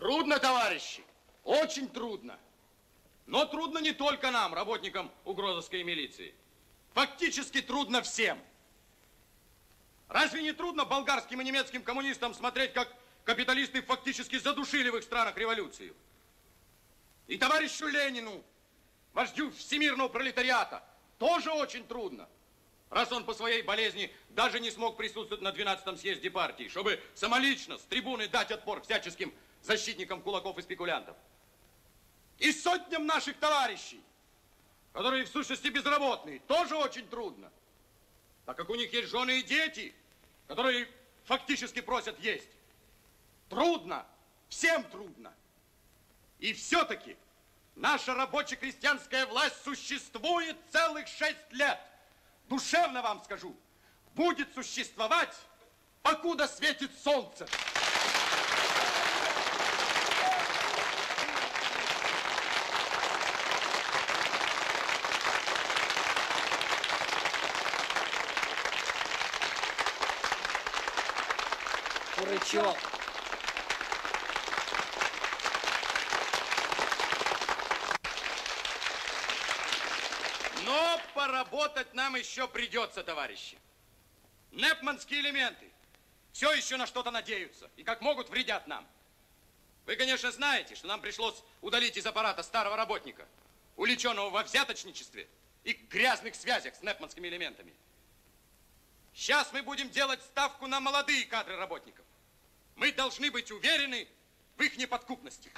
Трудно, товарищи, очень трудно. Но трудно не только нам, работникам угрозовской милиции. Фактически трудно всем. Разве не трудно болгарским и немецким коммунистам смотреть, как капиталисты фактически задушили в их странах революцию? И товарищу Ленину, вождю всемирного пролетариата, тоже очень трудно. Раз он по своей болезни даже не смог присутствовать на 12-м съезде партии, чтобы самолично с трибуны дать отпор всяческим защитникам кулаков и спекулянтов. И сотням наших товарищей, которые в сущности безработные, тоже очень трудно. Так как у них есть жены и дети, которые фактически просят есть. Трудно, всем трудно. И все-таки наша рабоче-крестьянская власть существует целых шесть лет. Душевно вам скажу, будет существовать, покуда светит солнце. Курычок. Но поработать нам еще придется, товарищи. Непманские элементы все еще на что-то надеются и как могут вредят нам. Вы, конечно, знаете, что нам пришлось удалить из аппарата старого работника, увлеченного во взяточничестве и грязных связях с непманскими элементами. Сейчас мы будем делать ставку на молодые кадры работников. Мы должны быть уверены в их неподкупности.